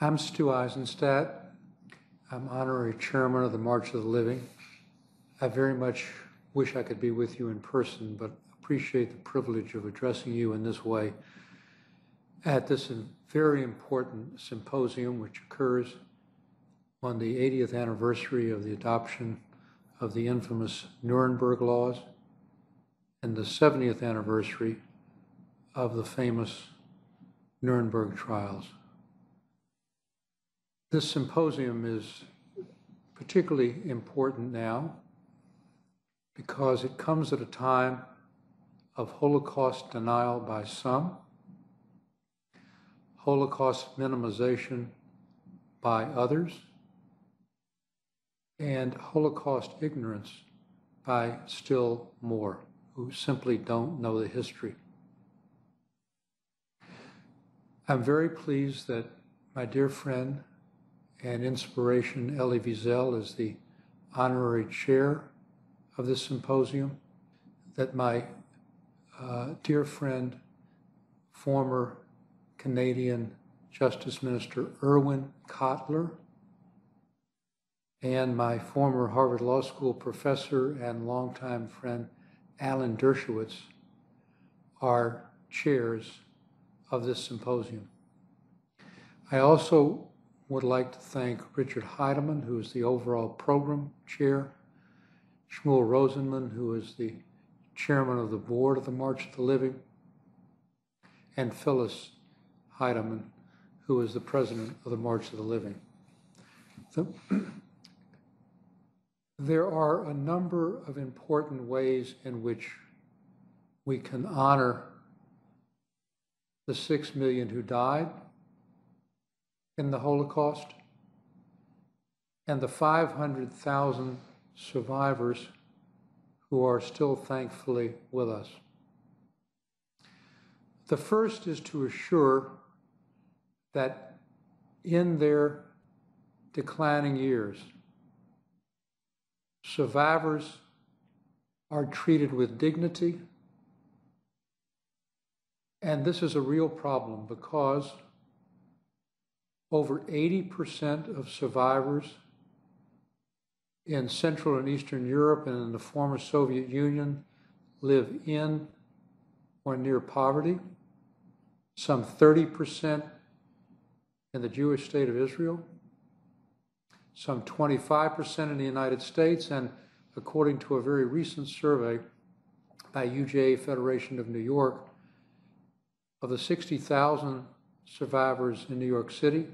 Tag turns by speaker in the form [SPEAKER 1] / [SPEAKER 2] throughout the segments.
[SPEAKER 1] I'm Stu Eizenstat. I'm honorary chairman of the March of the Living. I very much wish I could be with you in person, but appreciate the privilege of addressing you in this way at this very important symposium, which occurs on the 80th anniversary of the adoption of the infamous Nuremberg laws and the 70th anniversary of the famous Nuremberg trials. This symposium is particularly important now because it comes at a time of Holocaust denial by some, Holocaust minimization by others, and Holocaust ignorance by still more who simply don't know the history. I'm very pleased that my dear friend and inspiration, Elie Wiesel, is the honorary chair of this symposium, that my uh, dear friend, former Canadian Justice Minister Irwin Cotler, and my former Harvard Law School professor and longtime friend Alan Dershowitz are chairs of this symposium. I also would like to thank Richard Heideman, who is the overall program chair, Shmuel Rosenman, who is the chairman of the board of the March of the Living, and Phyllis Heideman, who is the president of the March of the Living. The, there are a number of important ways in which we can honor the six million who died in the Holocaust and the 500,000 survivors who are still thankfully with us. The first is to assure that in their declining years, survivors are treated with dignity. And this is a real problem because over 80% of survivors in Central and Eastern Europe and in the former Soviet Union live in or near poverty. Some 30% in the Jewish state of Israel some 25% in the United States, and according to a very recent survey by UJA Federation of New York, of the 60,000 survivors in New York City,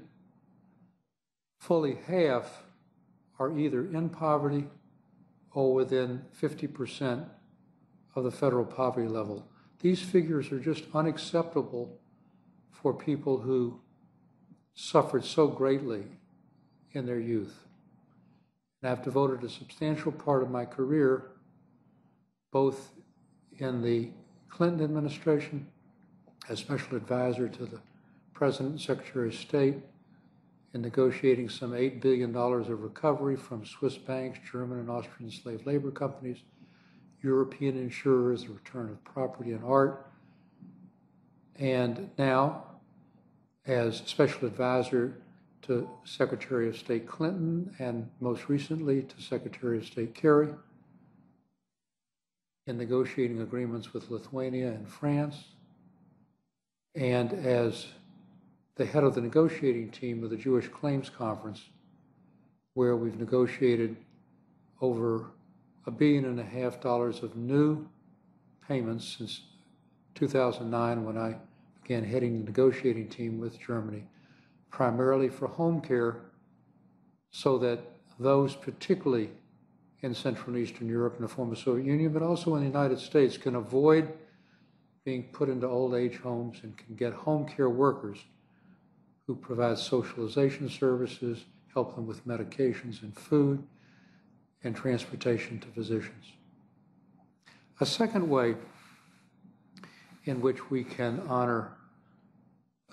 [SPEAKER 1] fully half are either in poverty or within 50% of the federal poverty level. These figures are just unacceptable for people who suffered so greatly in their youth. And I've devoted a substantial part of my career, both in the Clinton administration as special advisor to the President and Secretary of State, in negotiating some $8 billion of recovery from Swiss banks, German and Austrian slave labor companies, European insurers, the return of property and art, and now as special advisor to Secretary of State Clinton and most recently to Secretary of State Kerry in negotiating agreements with Lithuania and France, and as the head of the negotiating team of the Jewish Claims Conference, where we've negotiated over a billion and a half dollars of new payments since 2009 when I began heading the negotiating team with Germany primarily for home care so that those particularly in Central and Eastern Europe and the former Soviet Union, but also in the United States, can avoid being put into old age homes and can get home care workers who provide socialization services, help them with medications and food, and transportation to physicians. A second way in which we can honor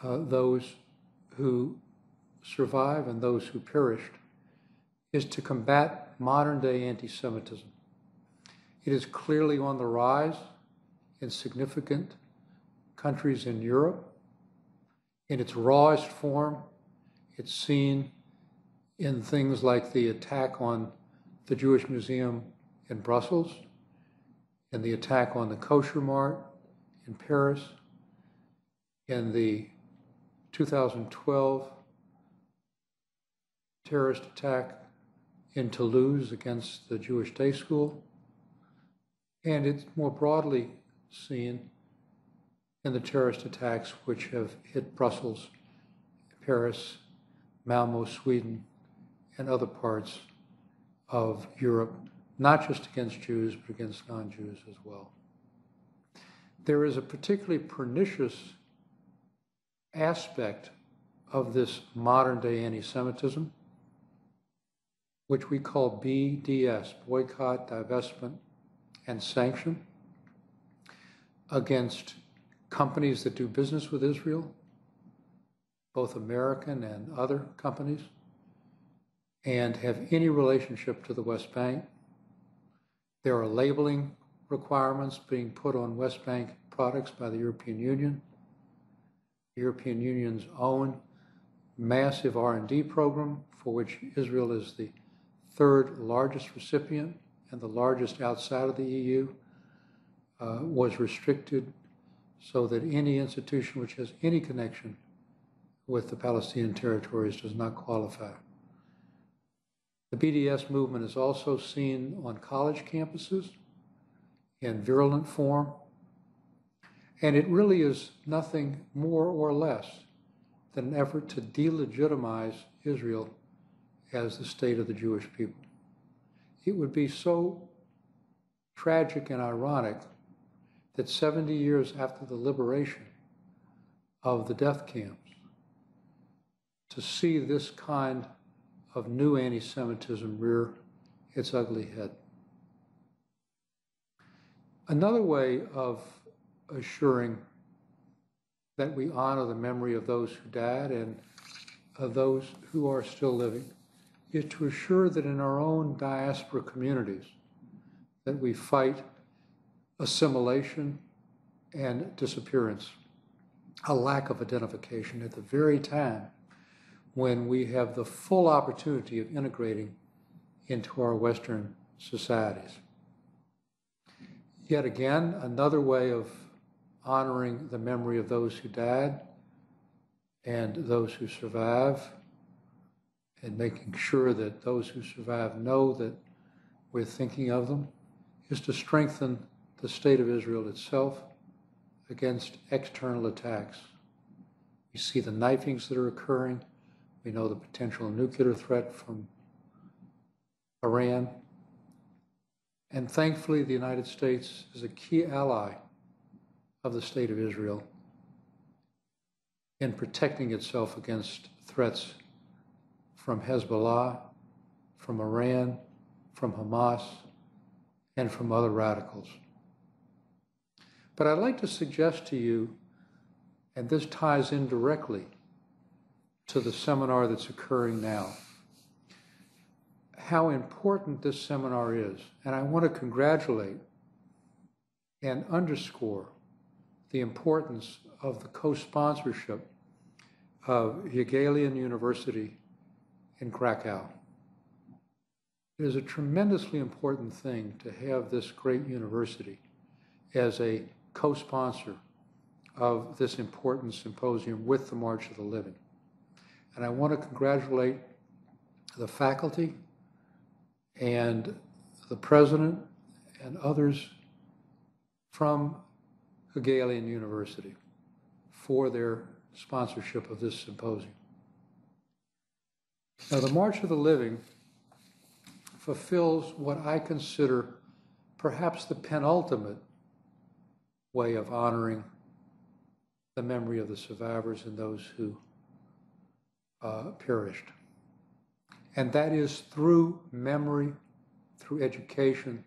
[SPEAKER 1] uh, those who survive and those who perished is to combat modern day anti Semitism. It is clearly on the rise in significant countries in Europe. In its rawest form, It's seen in things like the attack on the Jewish Museum in Brussels, in the attack on the Kosher Mart in Paris, in the 2012 terrorist attack in Toulouse against the Jewish Day School, and it's more broadly seen in the terrorist attacks which have hit Brussels, Paris, Malmo, Sweden, and other parts of Europe, not just against Jews, but against non Jews as well. There is a particularly pernicious aspect of this modern day anti Semitism, which we call BDS boycott, divestment, and sanction against companies that do business with Israel, both American and other companies, and have any relationship to the West Bank. There are labeling requirements being put on West Bank products by the European Union. The European Union's own massive R&D program, for which Israel is the third largest recipient and the largest outside of the EU, uh, was restricted so that any institution which has any connection with the Palestinian territories does not qualify. The BDS movement is also seen on college campuses in virulent form, and it really is nothing more or less than an effort to delegitimize Israel as the state of the Jewish people. It would be so tragic and ironic that 70 years after the liberation of the death camps, to see this kind of new anti Semitism rear its ugly head. Another way of assuring that we honor the memory of those who died and of those who are still living is to assure that in our own diaspora communities that we fight assimilation and disappearance, a lack of identification at the very time when we have the full opportunity of integrating into our Western societies. Yet again, another way of honoring the memory of those who died and those who survive, and making sure that those who survive know that we're thinking of them, is to strengthen the state of Israel itself against external attacks. We see the knifings that are occurring. We know the potential nuclear threat from Iran. And thankfully, the United States is a key ally of the state of Israel in protecting itself against threats from Hezbollah, from Iran, from Hamas, and from other radicals. But I'd like to suggest to you, and this ties in directly to the seminar that's occurring now, how important this seminar is. And I want to congratulate and underscore the importance of the co sponsorship of Jagiellonian University in Krakow. It is a tremendously important thing to have this great university as a co sponsor of this important symposium with the March of the Living. And I want to congratulate the faculty and the president and others from Jagiellonian University for their sponsorship of this symposium. Now, the March of the Living fulfills what I consider perhaps the penultimate way of honoring the memory of the survivors and those who uh, perished. And that is through memory, through education,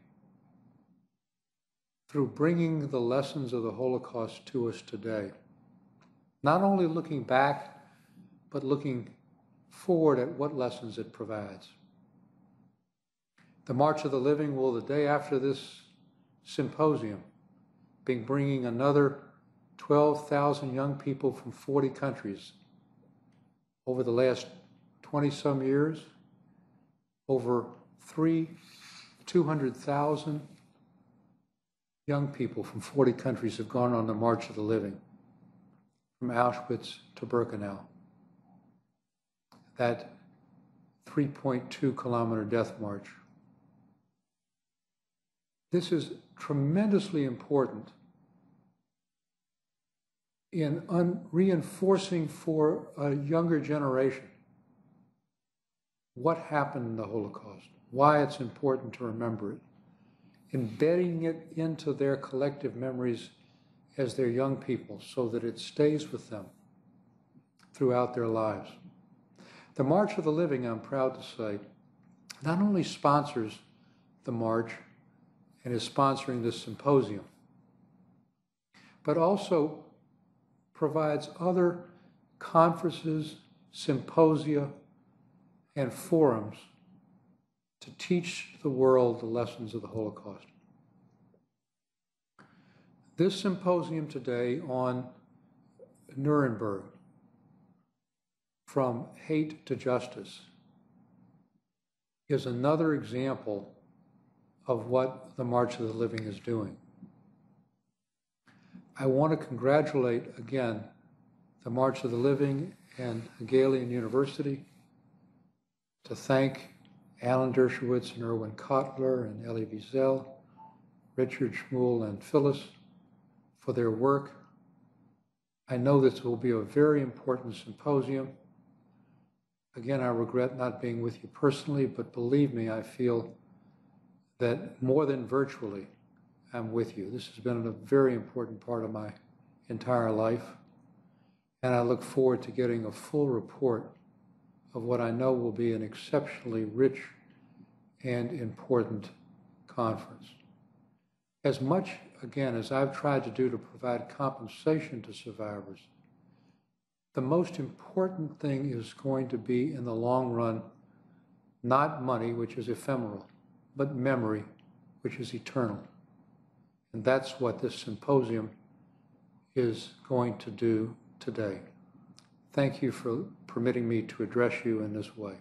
[SPEAKER 1] through bringing the lessons of the Holocaust to us today. Not only looking back, but looking forward at what lessons it provides. The March of the Living will, the day after this symposium, being bringing another 12,000 young people from 40 countries over the last 20 some years, over three, 200,000 young people from 40 countries have gone on the March of the Living, from Auschwitz to Birkenau. That 3.2 kilometer death march. This is tremendously important in reinforcing for a younger generation what happened in the Holocaust, why it's important to remember it, embedding it into their collective memories as they're young people so that it stays with them throughout their lives. The March of the Living, I'm proud to say, not only sponsors the march and is sponsoring this symposium, but also provides other conferences, symposia, and forums to teach the world the lessons of the Holocaust. This symposium today on Nuremberg, from hate to justice, is another example of what the March of the Living is doing. I want to congratulate again the March of the Living and Jagiellonian University, to thank Alan Dershowitz and Irwin Cotler and Elie Wiesel, Richard Shmuel and Phyllis for their work. I know this will be a very important symposium. Again, I regret not being with you personally, but believe me, I feel that more than virtually, I'm with you. This has been a very important part of my entire life. And I look forward to getting a full report of what I know will be an exceptionally rich and important conference. As much, again, as I've tried to do to provide compensation to survivors, the most important thing is going to be in the long run not money, which is ephemeral, but memory, which is eternal. And that's what this symposium is going to do today. Thank you for permitting me to address you in this way.